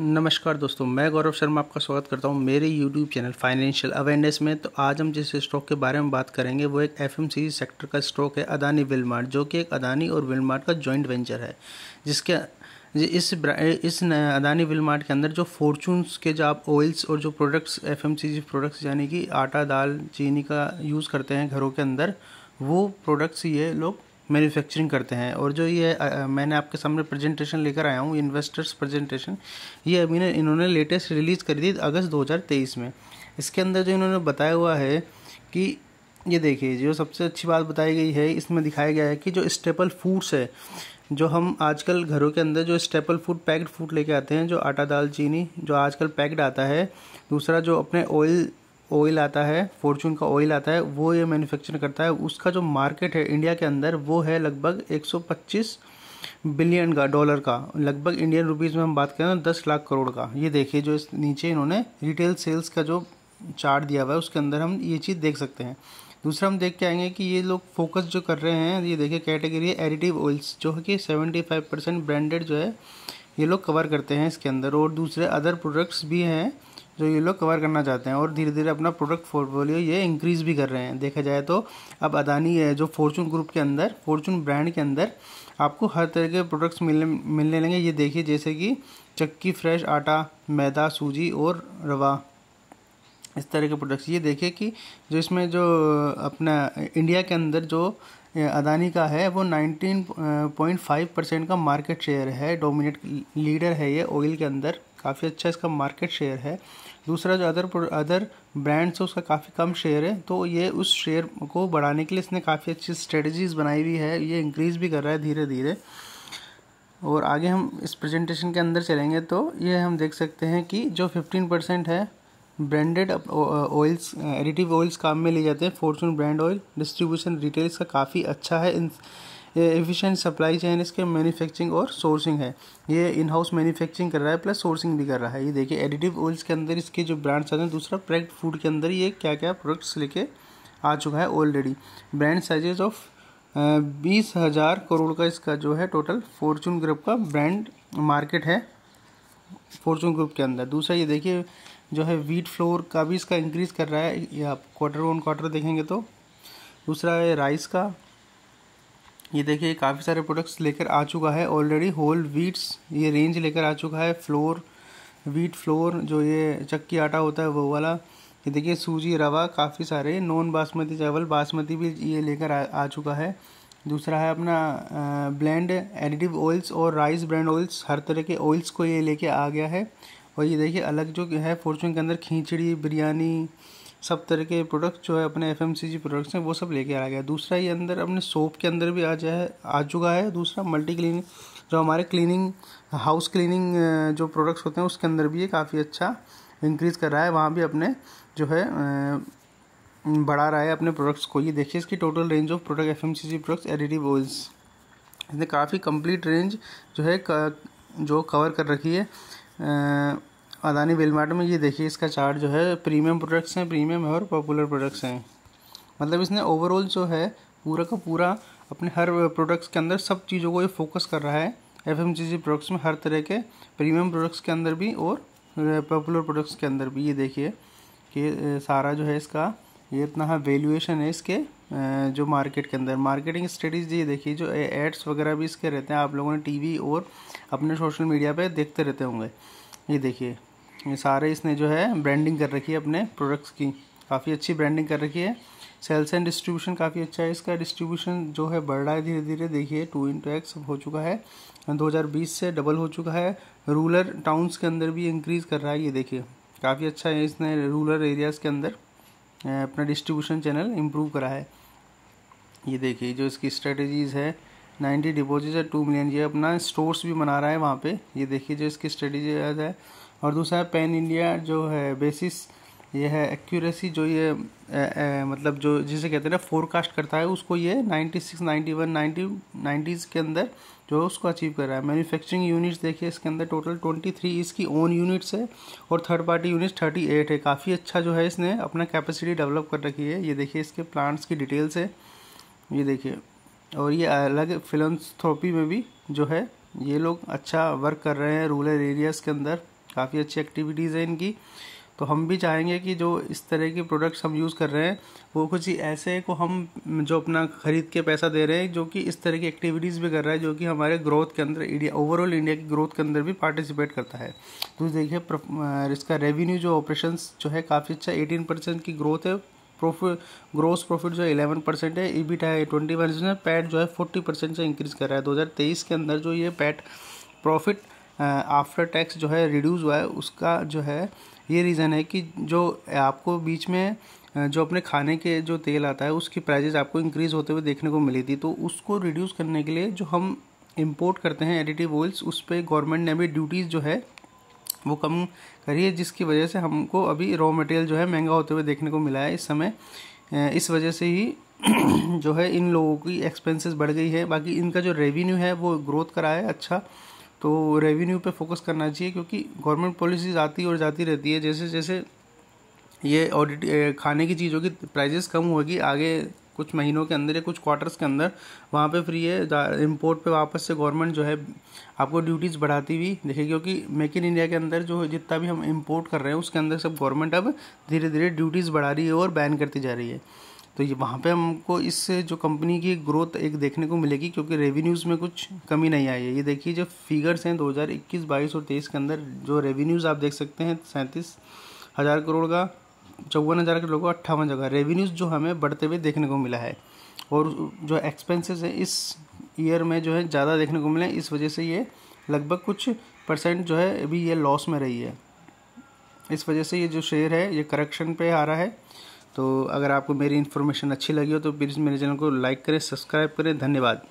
नमस्कार दोस्तों, मैं गौरव शर्मा आपका स्वागत करता हूँ मेरे यूट्यूब चैनल फाइनेंशियल अवेयरनेस में। तो आज हम जिस स्टॉक के बारे में बात करेंगे, वो एक एफएमसीजी सेक्टर का स्टॉक है अदानी विलमार्ट जो कि एक अदानी और विलमार्ट का जॉइंट वेंचर है। जिसके, इस इस अदानी विलमार्ट के अंदर जो फॉर्चून्स के जो आप ऑयल्स और जो प्रोडक्ट्स एफएमसीजी प्रोडक्ट्स यानी कि आटा, दाल, चीनी का यूज़ करते हैं घरों के अंदर, वो प्रोडक्ट्स ये लोग मैन्युफैक्चरिंग करते हैं। और जो ये आ, मैंने आपके सामने प्रेजेंटेशन लेकर आया हूँ इन्वेस्टर्स प्रेजेंटेशन ये अभी ने इन्होंने लेटेस्ट रिलीज़ करी थी अगस्त 2023 में। इसके अंदर जो इन्होंने बताया हुआ है कि ये देखिए जो सबसे अच्छी बात बताई गई है इसमें दिखाया गया है कि जो स्टेपल फूड्स है जो हम आजकल घरों के अंदर जो स्टेपल फ़ूड पैक्ड फ़ूड लेके आते हैं जो आटा दाल चीनी जो आजकल पैक्ड आता है दूसरा जो अपने ऑयल ऑयल आता है फॉर्चून का ऑयल आता है, वो ये मैन्युफैक्चर करता है। उसका जो मार्केट है इंडिया के अंदर, वो है लगभग 125 बिलियन का डॉलर का। लगभग इंडियन रुपीज़ में हम बात करें तो दस लाख करोड़ का। ये देखिए, जो इस नीचे इन्होंने रिटेल सेल्स का जो चार्ट दिया हुआ है, उसके अंदर हम ये चीज़ देख सकते हैं। दूसरा हम देख के आएँगे कि ये लोग फोकस जो कर रहे हैं, ये देखिए कैटेगरी है एडिटिव ऑयल्स जो है कि सेवेंटी फाइव परसेंट ब्रांडेड जो है, ये लोग कवर करते हैं इसके अंदर। और दूसरे अदर प्रोडक्ट्स भी हैं जो ये लोग कवर करना चाहते हैं और धीरे धीरे अपना प्रोडक्ट पोर्टफोलियो ये इंक्रीज़ भी कर रहे हैं। देखा जाए तो अब अदानी है जो फॉर्चून ग्रुप के अंदर फॉर्चून ब्रांड के अंदर आपको हर तरह के प्रोडक्ट्स मिलने मिलने लेंगे। ये देखिए जैसे कि चक्की फ्रेश आटा, मैदा, सूजी और रवा, इस तरह के प्रोडक्ट्स ये देखिए कि जो इसमें जो अपना इंडिया के अंदर जो अदानी का है, वो 19.5 परसेंट का मार्केट शेयर है, डोमिनेट लीडर है ये ऑयल के अंदर, काफ़ी अच्छा इसका मार्केट शेयर है। दूसरा जो अदर अदर ब्रांड्स है, उसका काफ़ी कम शेयर है तो ये उस शेयर को बढ़ाने के लिए इसने काफ़ी अच्छी स्ट्रेटजीज़ बनाई हुई है, ये इंक्रीज़ भी कर रहा है धीरे धीरे और आगे हम इस प्रेजेंटेशन के अंदर चलेंगे तो ये हम देख सकते हैं कि जो 15 परसेंट है ब्रांडेड ऑयल्स एडिटिव ऑयल्स काम में ले जाते हैं। Fortune brand oil distribution retails का काफ़ी अच्छा है। इन एफिशिएंट सप्लाई चेन इसके मैन्युफैक्चरिंग और सोर्सिंग है। ये इन हाउस मैन्युफैक्चरिंग कर रहा है प्लस सोर्सिंग भी कर रहा है। ये देखिए एडिटिव ऑयल्स के अंदर इसके जो ब्रांड्स आते हैं, दूसरा प्रेक्ट फ़ूड के अंदर ये क्या क्या प्रोडक्ट्स लेके आ चुका है ऑलरेडी ब्रांड साइजेज ऑफ़ बीस हज़ार करोड़ का इसका जो है टोटल फॉर्चून ग्रुप का ब्रांड मार्केट है। फॉर्चून ग्रुप के अंदर। दूसरा ये देखिए जो है वीट फ्लोर का भी इसका इंक्रीज़ कर रहा है। ये आप क्वार्टर वन क्वार्टर देखेंगे तो। दूसरा है राइस का। ये देखिए काफ़ी सारे प्रोडक्ट्स लेकर आ चुका है। ऑलरेडी होल वीट्स ये रेंज लेकर आ चुका है। फ्लोर वीट फ्लोर जो ये चक्की आटा होता है वो वाला। ये देखिए सूजी रवा काफ़ी सारे। नॉन बासमती चावल बासमती भी ये लेकर आ, आ चुका है। दूसरा है अपना ब्लेंड एडिटिव ऑयल्स और राइस ब्रांड ऑयल्स हर तरह के ऑयल्स को ये लेके आ गया है। और ये देखिए, अलग जो है फॉर्चून के अंदर खींचड़ी, बिरयानी, सब तरह के प्रोडक्ट्स जो है अपने एफ़ प्रोडक्ट्स हैं, वो सब लेके आ गया। दूसरा ये अंदर अपने सोप के अंदर भी आ जाए आ चुका है। दूसरा मल्टी क्लीनिंग जो हमारे क्लीनिंग हाउस क्लीनिंग जो प्रोडक्ट्स होते हैं, उसके अंदर भी ये काफ़ी अच्छा इंक्रीज़ कर रहा है। वहाँ भी अपने जो है बढ़ा रहा है अपने प्रोडक्ट्स को। ये देखिए इसकी total range of product F M C G products additive oils इसने काफ़ी कंप्लीट रेंज जो है जो कवर कर रखी है। अदानी वेलमार्ट में ये देखिए इसका चार्ट जो है, प्रीमियम प्रोडक्ट्स हैं, प्रीमियम है और पॉपुलर प्रोडक्ट्स हैं। मतलब इसने ओवरऑल जो है, पूरा का पूरा अपने हर प्रोडक्ट्स के अंदर सब चीज़ों को ये फोकस कर रहा है। एफ़ एम प्रोडक्ट्स में हर तरह के प्रीमियम प्रोडक्ट्स के अंदर भी और पॉपुलर प्रोडक्ट्स के अंदर भी। ये देखिए कि सारा जो है इसका, ये इतना वैल्यूएशन है इसके। जो मार्केट के अंदर। मार्केटिंग स्टडीज़ ये देखिए, जो एड्स वगैरह भी इसके रहते हैं, आप लोगों ने टीवी और अपने सोशल मीडिया पे देखते रहते होंगे। ये देखिए, ये सारे इसने जो है ब्रांडिंग कर रखी है अपने प्रोडक्ट्स की। काफ़ी अच्छी ब्रांडिंग कर रखी है। सेल्स एंड डिस्ट्रीब्यूशन काफ़ी अच्छा है। इसका डिस्ट्रीब्यूशन जो है बढ़ रहा है धीरे धीरे देखिए, टू इंटू एक्स हो चुका है। 2020 से डबल हो चुका है। रूरल टाउन्स के अंदर भी इंक्रीज़ कर रहा है। ये देखिए, काफ़ी अच्छा है इसने रूरल एरियाज़ के अंदर। अपना डिस्ट्रीब्यूशन चैनल इम्प्रूव करा है। ये देखिए जो इसकी स्ट्रेटजीज़ है नाइन्टी डिपोजिट है टू मिलियन ये अपना स्टोर्स भी बना रहा है वहाँ पे। ये देखिए जो इसकी स्ट्रेटजी है और दूसरा पैन इंडिया जो है बेसिस ये है एक्यूरेसी जो ये ए, ए, मतलब जो जिसे कहते हैं ना फोरकास्ट करता है उसको ये 96, 91, 90 नाइन्टीज़ के अंदर जो उसको अचीव कर रहा है। मैन्युफैक्चरिंग यूनिट्स देखिए, इसके अंदर टोटल 23 इसकी ओन यूनिट्स है और थर्ड पार्टी यूनिट्स 38 है। काफ़ी अच्छा जो है इसने अपना कैपेसिटी डेवलप कर रखी है। ये देखिए, इसके प्लांट्स की डिटेल्स है। ये देखिए, और ये अलग फिलंथ्रोपी में भी जो है, ये लोग अच्छा वर्क कर रहे हैं रूरल एरियाज़ के अंदर। काफ़ी अच्छी एक्टिविटीज़ है इनकी। तो हम भी चाहेंगे कि जो इस तरह के प्रोडक्ट्स हम यूज़ कर रहे हैं, वो कुछ ऐसे को हम जो अपना ख़रीद के पैसा दे रहे हैं, जो कि इस तरह की एक्टिविटीज़ भी कर रहा है, जो कि हमारे ग्रोथ के अंदर इंडिया ओवरऑल इंडिया की ग्रोथ के अंदर भी पार्टिसिपेट करता है। तो देखिए इसका रेवेन्यू जो ऑपरेशन जो है, काफ़ी अच्छा एटीन परसेंट की ग्रोथ है। प्रॉफिट ग्रोस प्रॉफिट जो है इलेवन परसेंट है ईबिट है ट्वेंटी परसेंट पैट जो है फोर्टी परसेंट से इंक्रीज़ कर रहा है। दो हज़ार तेईस के अंदर जो ये पैट प्रॉफिट आफ्टर टैक्स जो है रिड्यूस हुआ है, उसका जो है ये रीज़न है कि जो आपको बीच में जो अपने खाने के जो तेल आता है, उसकी प्राइजेज आपको इंक्रीज़ होते हुए देखने को मिली थी। तो उसको रिड्यूस करने के लिए जो हम इंपोर्ट करते हैं एडिटिव ऑयल्स उस पर गवर्नमेंट ने भी ड्यूटीज़ जो है, वो कम करी है, जिसकी वजह से हमको अभी रॉ मटेरियल जो है महँगा होते हुए देखने को मिला है इस समय। इस वजह से ही जो है इन लोगों की एक्सपेंसेस बढ़ गई है। बाकी इनका जो रेवेन्यू है, वो ग्रोथ करा है अच्छा। तो रेवेन्यू पे फोकस करना चाहिए क्योंकि गवर्नमेंट पॉलिसीज़ आती और जाती रहती है। जैसे जैसे ये ऑडिट खाने की चीज़ों की प्राइजेस कम होगी, आगे कुछ महीनों के अंदर या कुछ क्वार्टर्स के अंदर वहाँ पे फ्री है इम्पोर्ट पे वापस से गवर्नमेंट जो है, आपको ड्यूटीज़ बढ़ाती हुई देखेगी। क्योंकि मेक इन इंडिया के अंदर जो जितना भी हम इम्पोर्ट कर रहे हैं, उसके अंदर सब गवर्नमेंट अब धीरे धीरे ड्यूटीज़ बढ़ा रही है और बैन करती जा रही है। तो ये वहाँ पे हमको इस जो कंपनी की ग्रोथ एक देखने को मिलेगी क्योंकि रेवेन्यूज़ में कुछ कमी नहीं आई है। ये देखिए जो फिगर्स हैं 2021, 22 और 23 के अंदर जो रेवेन्यूज़ आप देख सकते हैं सैंतीस हज़ार करोड़ का चौवन हज़ार करोड़ का अट्ठावन जगह रेवेन्यूज़ जो हमें बढ़ते हुए देखने को मिला है। और जो एक्सपेंसेस हैं इस ईयर में जो है ज़्यादा देखने को मिले इस वजह से ये लगभग कुछ परसेंट जो है अभी ये लॉस में रही है। इस वजह से ये जो शेयर है ये करेक्शन पे आ रहा है। तो अगर आपको मेरी इन्फॉर्मेशन अच्छी लगी हो तो प्लीज़ मेरे चैनल को लाइक करें, सब्सक्राइब करें। धन्यवाद।